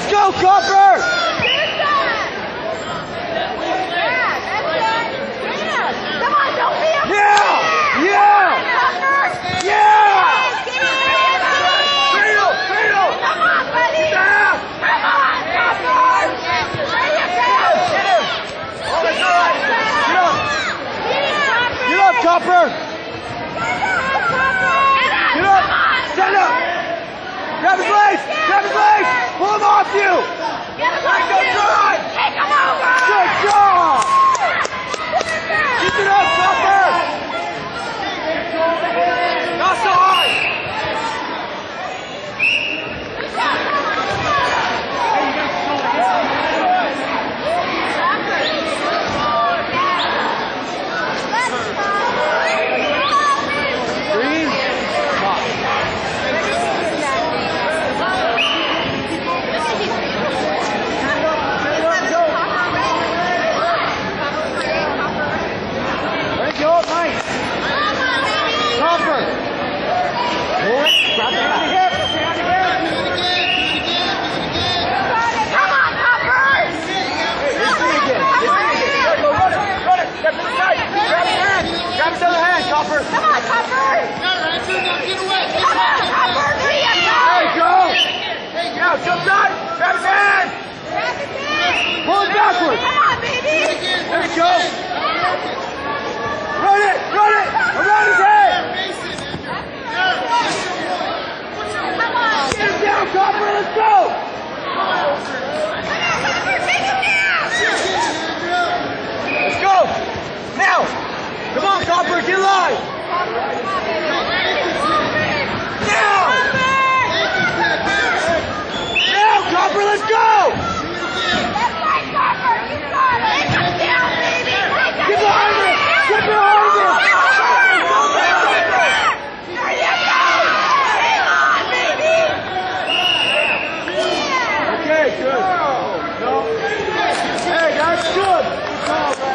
Let's go, Copper! American life. Now! Now, Copper, let's go! That's Copper. You got it. Baby. Get behind. Get behind. Good. No. Hey, that's good.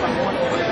Thank you.